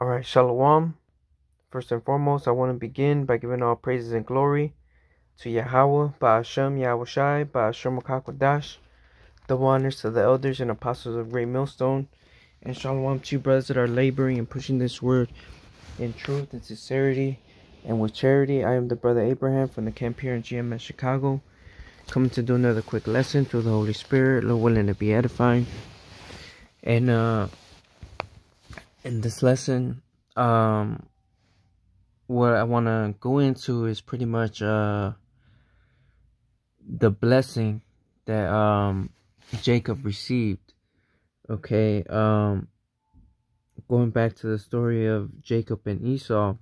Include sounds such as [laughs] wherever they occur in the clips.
All right, Shalom. First and foremost, I want to begin by giving all praises and glory to Yahweh, Ba'ashem, Yahushai, Ba'ashem Makakwadash. the honors to the elders and apostles of Great Millstone. And Shalom to you brothers that are laboring and pushing this word in truth and sincerity and with charity. I am the brother Abraham from the camp here in GMS Chicago. Coming to do another quick lesson through the Holy Spirit, Lord willing to be edifying. And uh in this lesson, um, what I want to go into is pretty much uh, the blessing that um, Jacob received. Okay, um, going back to the story of Jacob and Esau,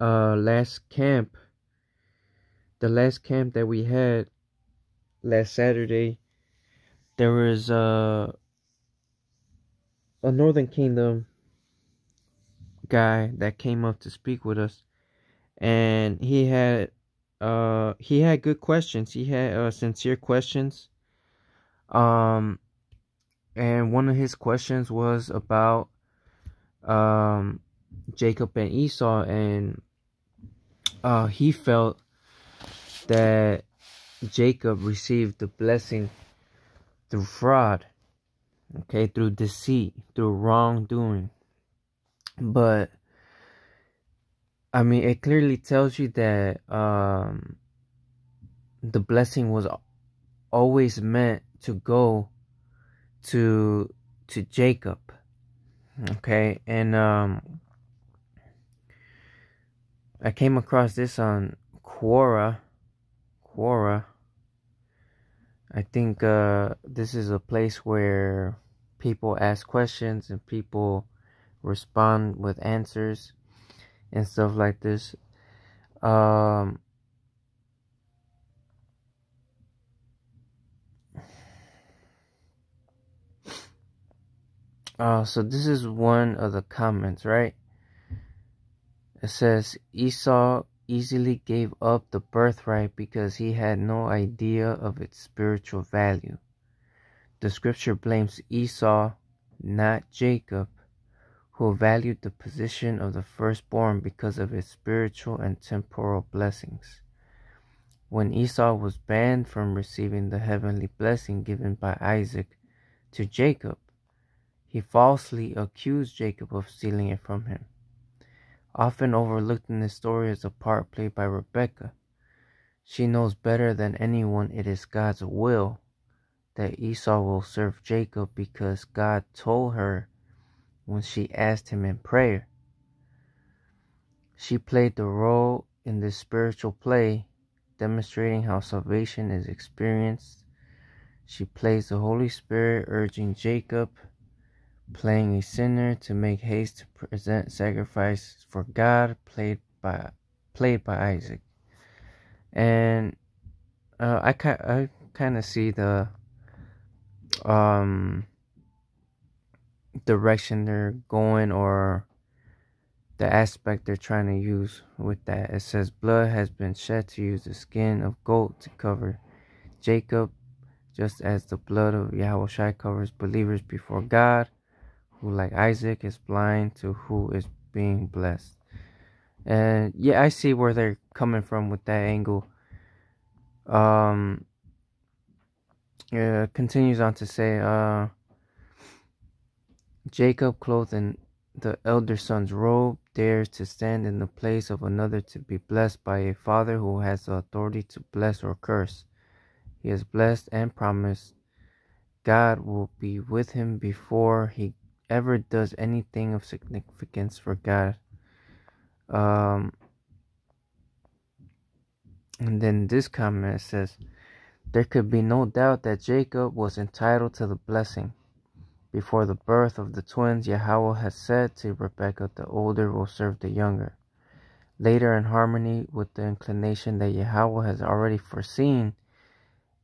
uh, last camp, the last camp that we had last Saturday, there was uh a Northern Kingdom guy that came up to speak with us, and he had uh he had good questions. He had uh, sincere questions. Um, and one of his questions was about um Jacob and Esau, and uh he felt that Jacob received the blessing through fraud okay, through deceit, through wrongdoing. But I mean, it clearly tells you that um, the blessing was always meant to go to to Jacob. Okay, and um, I came across this on Quora. Quora I think uh, this is a place where people ask questions and people respond with answers and stuff like this. Um, uh, so this is one of the comments, right? It says Esau easily gave up the birthright because he had no idea of its spiritual value. The scripture blames Esau, not Jacob, who valued the position of the firstborn because of its spiritual and temporal blessings. When Esau was banned from receiving the heavenly blessing given by Isaac to Jacob, he falsely accused Jacob of stealing it from him. Often overlooked in this story is the part played by Rebecca. She knows better than anyone it is God's will that Esau will serve Jacob because God told her when she asked him in prayer. She played the role in this spiritual play, demonstrating how salvation is experienced. She plays the Holy Spirit urging Jacob playing a sinner to make haste to present sacrifice for God, played by played by Isaac, and uh, I I kind of see the um direction they're going or the aspect they're trying to use with that. It says blood has been shed to use the skin of goat to cover Jacob, just as the blood of Yahweh covers believers before God who, like Isaac, is blind to who is being blessed. And yeah, I see where they're coming from with that angle. Um, yeah, continues on to say, uh, Jacob, clothed in the elder son's robe, dares to stand in the place of another to be blessed by a father who has the authority to bless or curse. He is blessed and promised God will be with him before he ever does anything of significance for God. Um, and then this comment says, There could be no doubt that Jacob was entitled to the blessing. Before the birth of the twins, Yahweh had said to Rebekah, The older will serve the younger. Later, in harmony with the inclination that Yahweh has already foreseen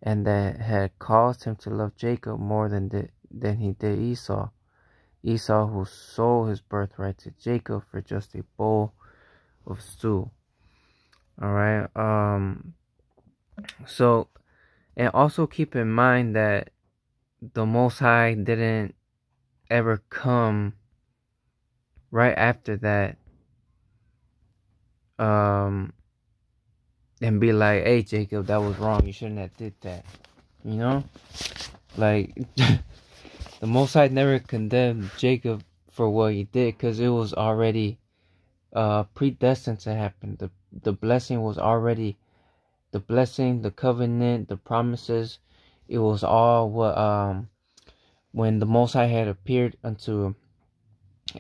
and that had caused him to love Jacob more than, the, than he did Esau, Esau who sold his birthright to Jacob for just a bowl of stew. Alright, um so and also keep in mind that the Most High didn't ever come right after that, um, and be like, "Hey, Jacob, that was wrong. You shouldn't have did that." You know, like [laughs] the Most High never condemned Jacob for what he did because it was already uh, predestined to happen. The the blessing was already the blessing, the covenant, the promises. It was all what um when the Most High had appeared unto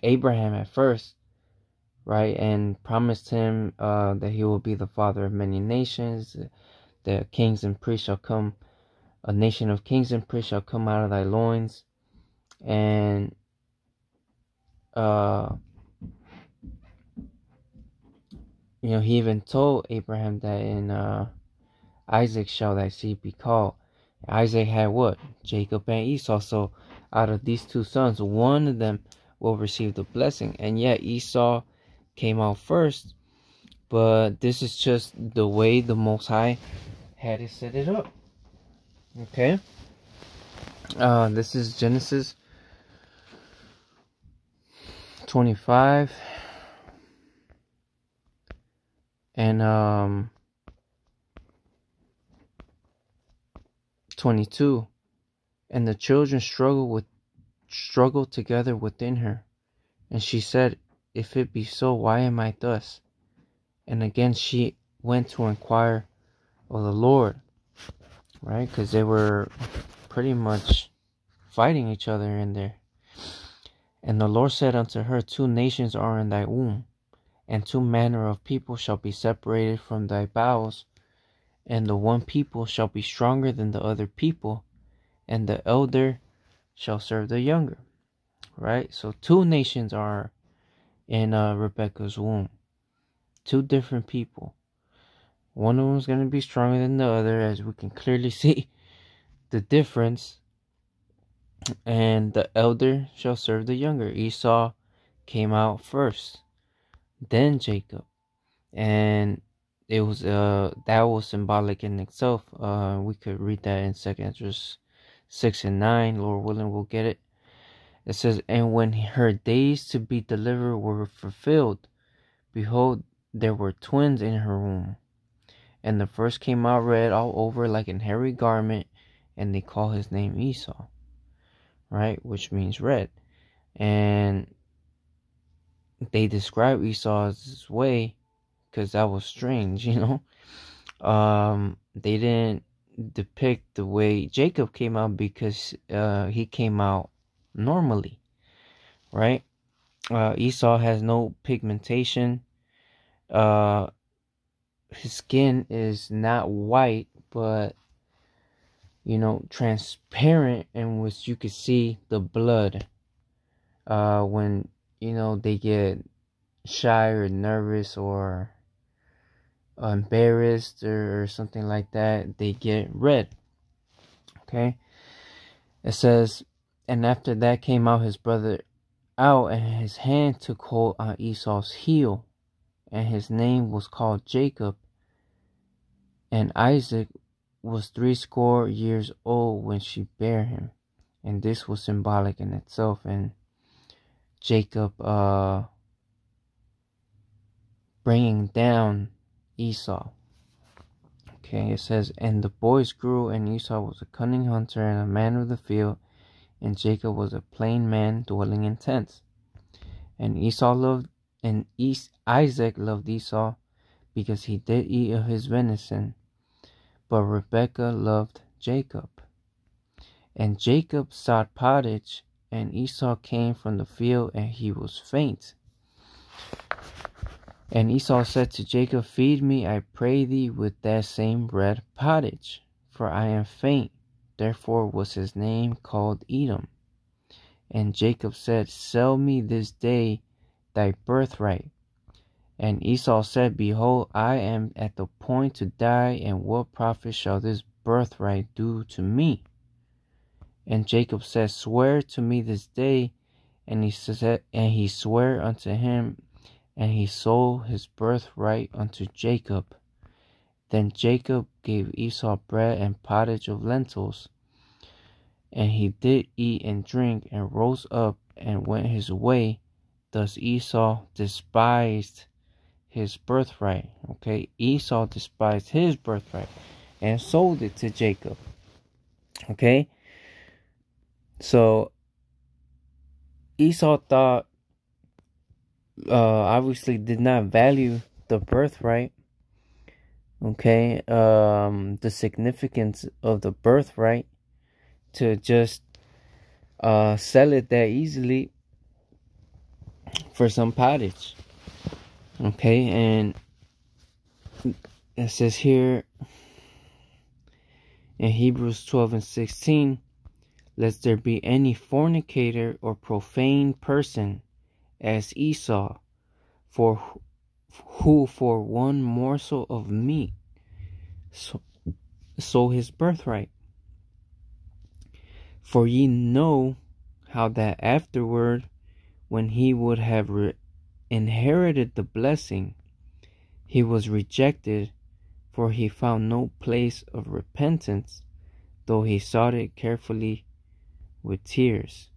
Abraham at first, right, and promised him uh, that he will be the father of many nations, that kings and priests shall come, a nation of kings and priests shall come out of thy loins, and uh, you know, he even told Abraham that in uh, Isaac shall thy seed be called. Isaac had what? Jacob and Esau. So out of these two sons, one of them will receive the blessing. And yet Esau came out first. But this is just the way the Most High had it set it up. Okay? Uh, this is Genesis 25. And, um, 22 and the children struggled with struggled together within her. And she said, If it be so, why am I thus? And again she went to inquire of the Lord, right? Because they were pretty much fighting each other in there. And the Lord said unto her, Two nations are in thy womb, and two manner of people shall be separated from thy bowels, and the one people shall be stronger than the other people, and the elder shall serve the younger. Right? So two nations are in uh, Rebecca's womb. Two different people. One of them is going to be stronger than the other, as we can clearly [laughs] see the difference. And the elder shall serve the younger. Esau came out first, then Jacob. And it was uh that was symbolic in itself. Uh we could read that in second Esdras 6 and 9. Lord willing, we'll get it. It says, And when her days to be delivered were fulfilled, behold, there were twins in her womb. And the first came out red all over like an hairy garment, and they call his name Esau, right? Which means red. And they describe Esau's way because that was strange, [laughs] you know. Um, they didn't depict the way Jacob came out because uh, he came out normally, right? Uh, Esau has no pigmentation. Uh, his skin is not white, but you know, transparent, in which you could see the blood. Uh, when you know they get shy or nervous or embarrassed or, or something like that, they get red. Okay? It says, And after that came out his brother out, and his hand took hold on Esau's heel, and his name was called Jacob. And Isaac was threescore years old when she bare him. And this was symbolic in itself. And Jacob uh, bringing down Esau. Okay, it says, And the boys grew, and Esau was a cunning hunter and a man of the field, and Jacob was a plain man dwelling in tents. And Esau loved, and Isaac loved Esau, because he did eat of his venison, but Rebekah loved Jacob. And Jacob sought pottage, and Esau came from the field, and he was faint. And Esau said to Jacob, Feed me, I pray thee, with that same red pottage, for I am faint. Therefore was his name called Edom. And Jacob said, Sell me this day thy birthright. And Esau said, Behold, I am at the point to die, and what profit shall this birthright do to me? And Jacob said, Swear to me this day. And he said, and he sware unto him and he sold his birthright unto Jacob. Then Jacob gave Esau bread and pottage of lentils. And he did eat and drink, and rose up and went his way. Thus Esau despised his birthright. Okay, Esau despised his birthright and sold it to Jacob. Okay, so Esau thought, uh, obviously, did not value the birthright. Okay, um, the significance of the birthright to just uh, sell it that easily for some pottage. Okay, and it says here in Hebrews 12 and 16, lest there be any fornicator or profane person as Esau, for who for one morsel of meat so, sold his birthright. For ye know how that afterward, when he would have inherited the blessing, he was rejected, for he found no place of repentance, though he sought it carefully with tears.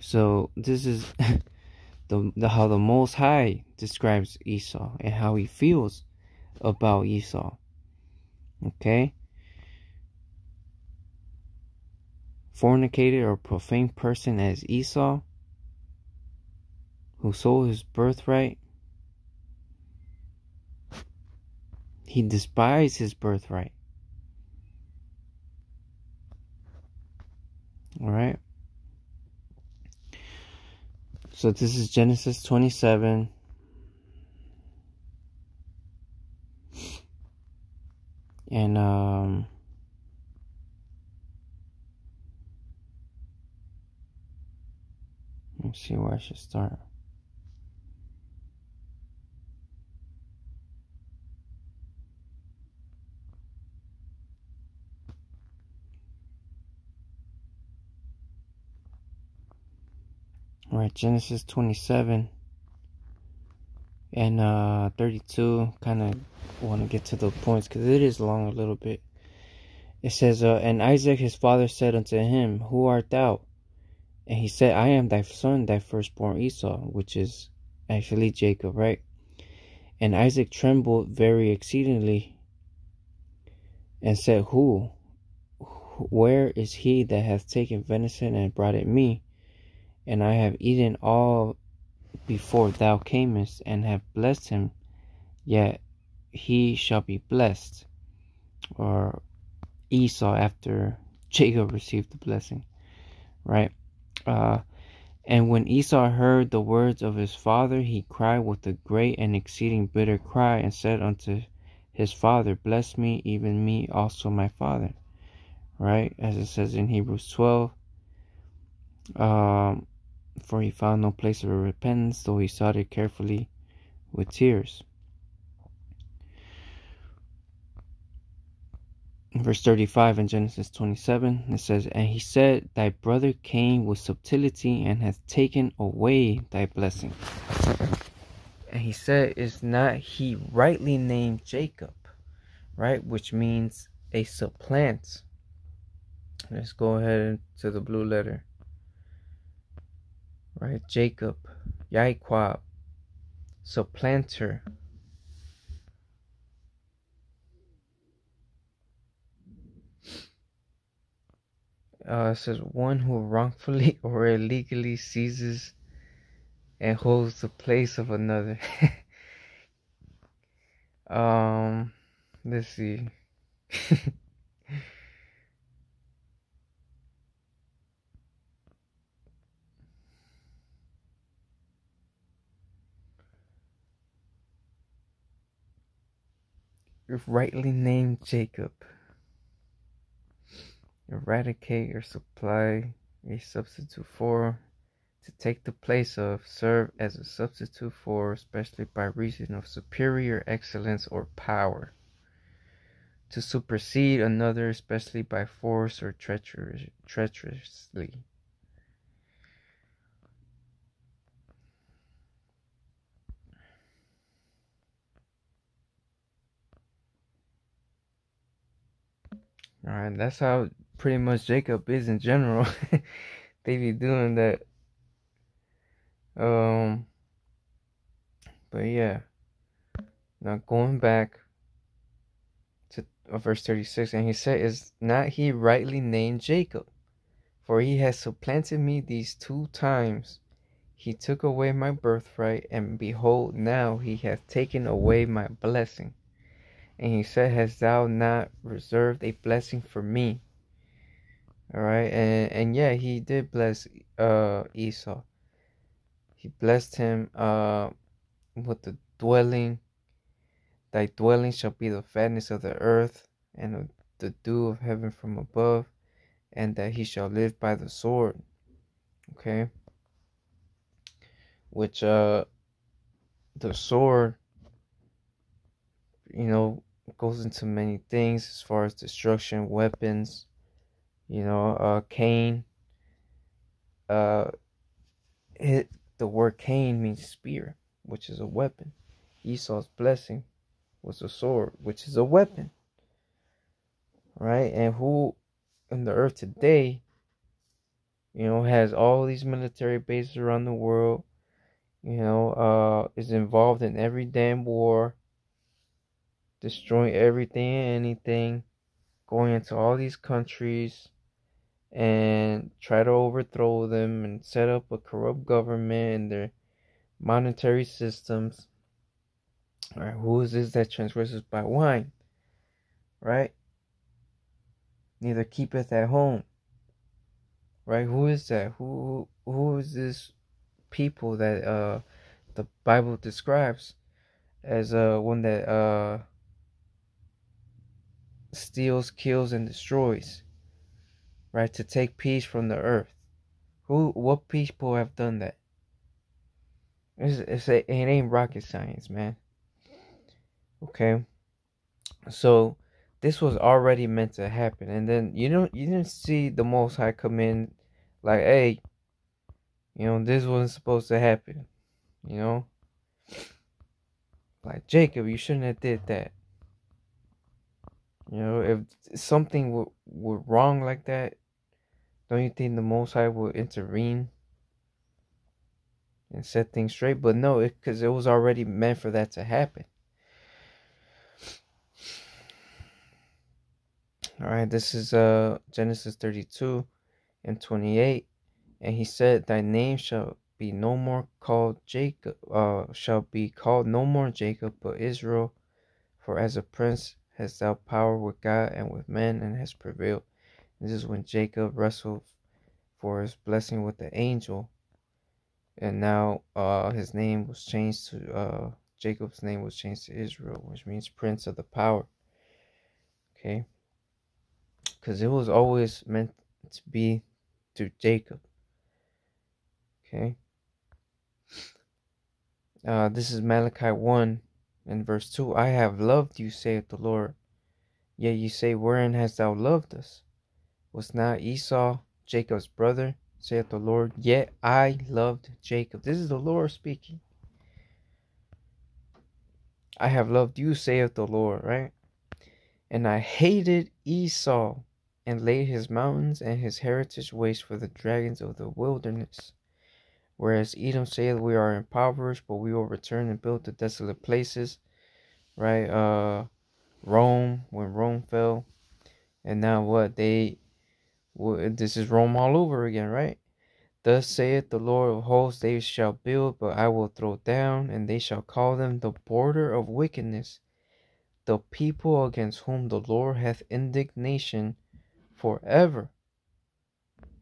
So this is [laughs] the, the how the Most High describes Esau and how he feels about Esau. Okay? Fornicated or profane person as Esau who sold his birthright. He despised his birthright. All right. So this is Genesis 27. And um let's see where I should start. Genesis 27 and uh, 32. Kind of want to get to the points because it is long a little bit. It says, uh, And Isaac his father said unto him, Who art thou? And he said, I am thy son, thy firstborn Esau, which is actually Jacob, right? And Isaac trembled very exceedingly and said, Who? Where is he that hath taken venison and brought it me? And I have eaten all before thou camest, and have blessed him, yet he shall be blessed. Or Esau after Jacob received the blessing, right? Uh, and when Esau heard the words of his father, he cried with a great and exceeding bitter cry, and said unto his father, Bless me, even me also my father. Right? As it says in Hebrews 12. Um, for he found no place of repentance, though he sought it carefully with tears. Verse 35 in Genesis 27, it says, And he said, Thy brother came with subtlety and hath taken away thy blessing. And he said, Is not he rightly named Jacob? Right? Which means a supplant. Let's go ahead to the blue letter right? Jacob, Yaiquab, supplanter. Uh, says one who wrongfully [laughs] or illegally seizes and holds the place of another. [laughs] um, let's see. [laughs] rightly named Jacob. Eradicate or supply a substitute for, to take the place of, serve as a substitute for, especially by reason of superior excellence or power. To supersede another, especially by force or treacherously. All right, that's how pretty much Jacob is in general. [laughs] they be doing that. Um, but yeah, now going back to uh, verse 36, and he said, Is not he rightly named Jacob? For he has supplanted me these two times. He took away my birthright, and behold, now he hath taken away my blessing. And he said, Hast thou not reserved a blessing for me? All right, and and yeah, he did bless uh Esau. He blessed him uh with the dwelling. Thy dwelling shall be the fatness of the earth, and the dew of heaven from above, and that he shall live by the sword. Okay. Which uh the sword, you know, goes into many things as far as destruction, weapons, you know, uh, Cain. Uh, it, the word Cain means spear, which is a weapon. Esau's blessing was a sword, which is a weapon. Right? And who in the earth today, you know, has all these military bases around the world, you know, uh, is involved in every damn war, destroying everything and anything, going into all these countries, and try to overthrow them and set up a corrupt government and their monetary systems. All right, who is this that transgresses by wine? Right? Neither keepeth at home. Right? Who is that? Who who is this people that uh the Bible describes as uh one that uh steals, kills, and destroys? right? To take peace from the earth. Who, what people have done that? It's, it's a, it ain't rocket science, man. Okay, so this was already meant to happen, and then you know you didn't see the Most High come in, like, hey, you know this wasn't supposed to happen, you know. Like Jacob, you shouldn't have did that. You know, if something were, were wrong like that, don't you think the Most High will intervene and set things straight? But no, because it, it was already meant for that to happen. All right, this is uh Genesis 32 and 28. And he said, Thy name shall be no more called Jacob, uh, shall be called no more Jacob, but Israel. For as a prince hast thou power with God and with men, and has prevailed. This is when Jacob wrestled for his blessing with the angel. And now uh, his name was changed to, uh, Jacob's name was changed to Israel, which means Prince of the Power. Okay? Because it was always meant to be to Jacob. Okay? Uh, this is Malachi 1 and verse 2. I have loved you, saith the Lord. Yet you say, Wherein hast thou loved us? Was not Esau Jacob's brother, saith the Lord, Yet I loved Jacob. This is the Lord speaking. I have loved you, saith the Lord, right? And I hated Esau and laid his mountains and his heritage waste for the dragons of the wilderness. Whereas Edom saith, We are impoverished, but we will return and build the desolate places. Right? Uh Rome, when Rome fell. And now what? They this is Rome all over again, right? Thus saith the Lord of hosts, they shall build, but I will throw down, and they shall call them the border of wickedness, the people against whom the Lord hath indignation forever.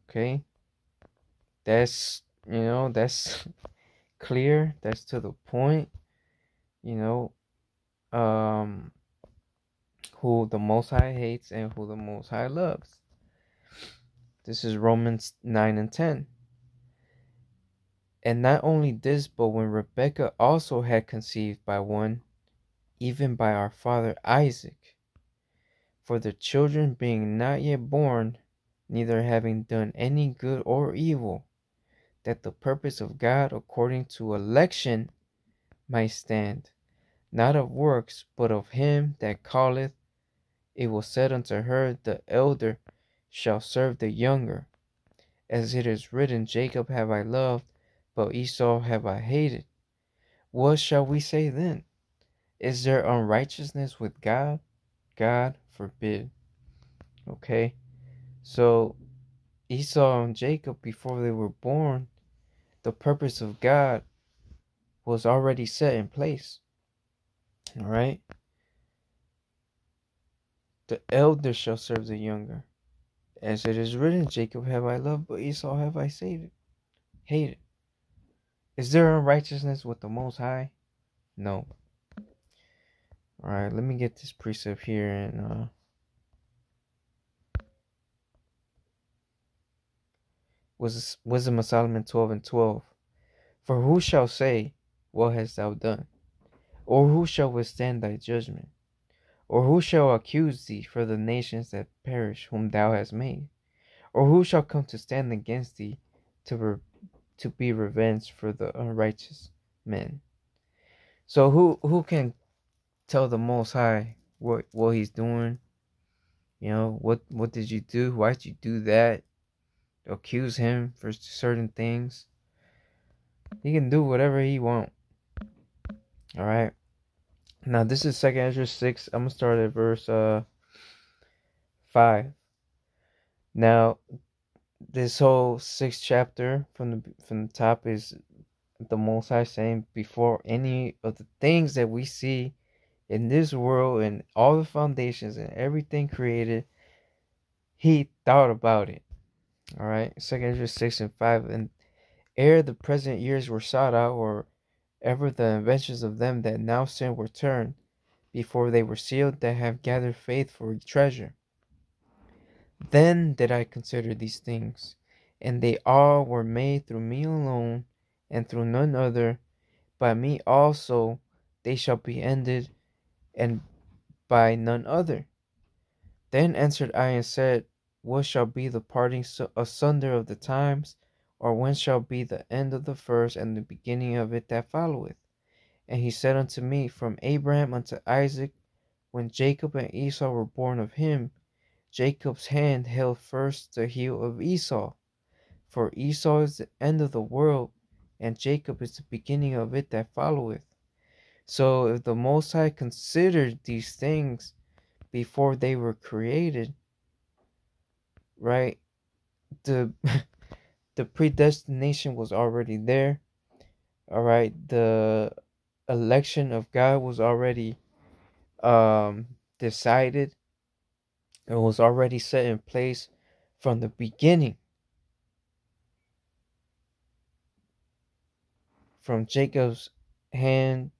Okay? That's, you know, that's [laughs] clear, that's to the point, you know, um, who the Most High hates and who the Most High loves. This is Romans 9 and 10. And not only this, but when Rebekah also had conceived by one, even by our father Isaac, for the children being not yet born, neither having done any good or evil, that the purpose of God according to election might stand, not of works, but of him that calleth, it was said unto her, The elder shall serve the younger. As it is written, Jacob have I loved, but Esau have I hated. What shall we say then? Is there unrighteousness with God? God forbid. Okay, so Esau and Jacob, before they were born, the purpose of God was already set in place. All right. The elder shall serve the younger. As it is written, Jacob have I loved, but Esau have I hated. Hated. Is there unrighteousness with the Most High? No. All right, let me get this precept here and uh Wisdom of Solomon 12 and 12. For who shall say, What hast thou done? Or who shall withstand thy judgment? Or who shall accuse thee for the nations that perish whom thou hast made? Or who shall come to stand against thee to, re- to be revenged for the unrighteous men? So who who can tell the Most High what what He's doing? You know what what did you do? Why did you do that? Accuse him for certain things. He can do whatever he want. All right. Now this is Second Ezra six. I'm gonna start at verse uh five. Now, this whole sixth chapter from the from the top is the Most High saying before any of the things that we see in this world and all the foundations and everything created, He thought about it. All right, Second Ezra six and five, and ere the present years were sought out, or ever the inventions of them that now sin were turned, before they were sealed that have gathered faith for treasure. Then did I consider these things, and they all were made through me alone, and through none other. By me also they shall be ended, and by none other. Then answered I and said, What shall be the parting asunder of the times? or when shall be the end of the first and the beginning of it that followeth? And he said unto me, From Abraham unto Isaac, when Jacob and Esau were born of him, Jacob's hand held first the heel of Esau. For Esau is the end of the world, and Jacob is the beginning of it that followeth. So if the Most High considered these things before they were created, right? The [laughs] the predestination was already there. All right, the election of God was already um decided. It was already set in place from the beginning. From Jacob's hand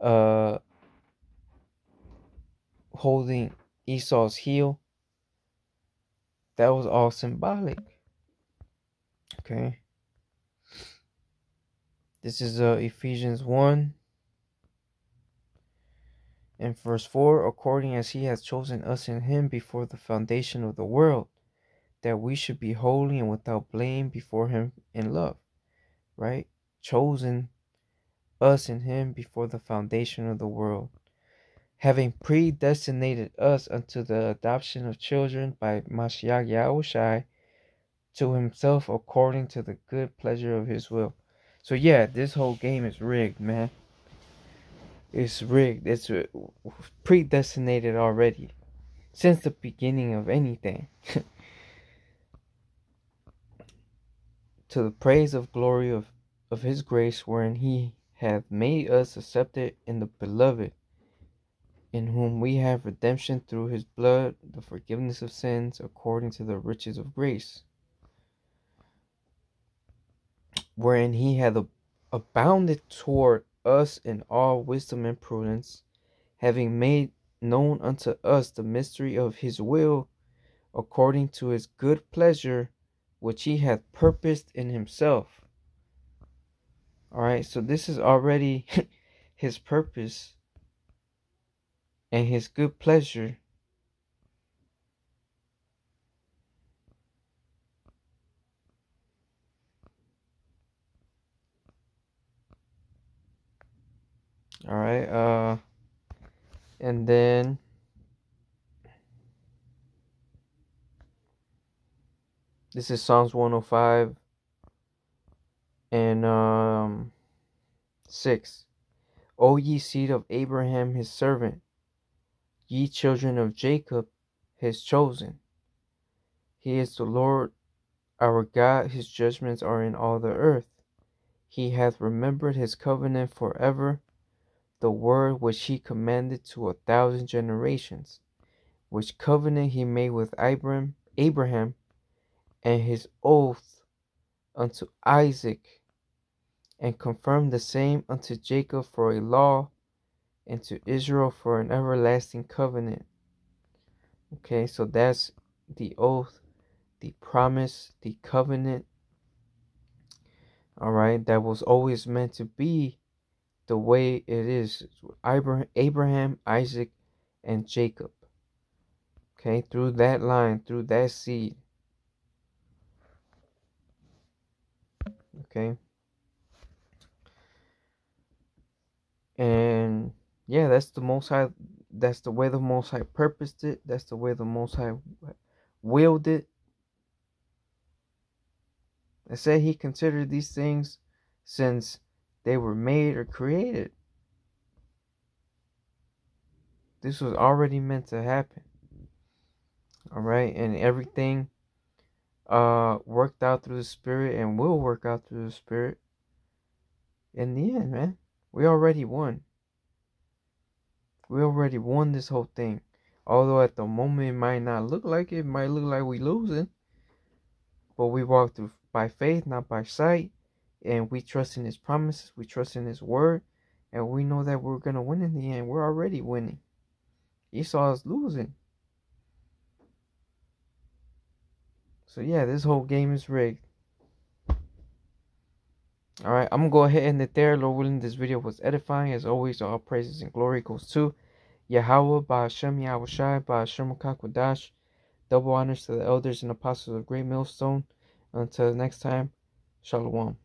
uh holding Esau's heel. That was all symbolic. Okay. This is uh, Ephesians 1 and verse 4 according as he has chosen us in him before the foundation of the world, that we should be holy and without blame before him in love. Right? Chosen us in him before the foundation of the world, having predestinated us unto the adoption of children by Mashiach Yahushai to himself according to the good pleasure of his will. So yeah, this whole game is rigged, man. It's rigged. It's uh, predestinated already since the beginning of anything. [laughs] to the praise of glory of, of his grace wherein he hath made us accepted in the beloved, in whom we have redemption through his blood, the forgiveness of sins according to the riches of grace wherein he hath abounded toward us in all wisdom and prudence, having made known unto us the mystery of his will, according to his good pleasure, which he hath purposed in himself. All right, so this is already [laughs] his purpose and his good pleasure All right. Uh, and then this is Psalms 105 and And um, 6. O ye seed of Abraham his servant, ye children of Jacob his chosen. He is the Lord our God, his judgments are in all the earth. He hath remembered his covenant forever, the word which he commanded to a thousand generations, which covenant he made with Abraham, Abraham and his oath unto Isaac, and confirmed the same unto Jacob for a law, and to Israel for an everlasting covenant. Okay, so that's the oath, the promise, the covenant. All right, that was always meant to be the way it is Abraham, Isaac, and Jacob. Okay, through that line, through that seed. Okay. And yeah, that's the most high that's the way the most high purposed it. That's the way the most high willed it. I said he considered these things since they were made or created. This was already meant to happen. All right, and everything uh worked out through the spirit and will work out through the spirit. In the end, man, we already won. We already won this whole thing. Although at the moment it might not look like it, it might look like we're losing. But we walk through by faith, not by sight. And we trust in his promises, we trust in his word, and we know that we're gonna win in the end. We're already winning. Esau is losing. So yeah, this whole game is rigged. Alright, I'm gonna go ahead and end it there. Lord willing, this video was edifying. As always, all praises and glory goes to Yahweh, Ba'ashem, Yahweh Shai, Ba'ashem Kakwadash. Double honors to the elders and apostles of Great Millstone. Until next time, Shalom.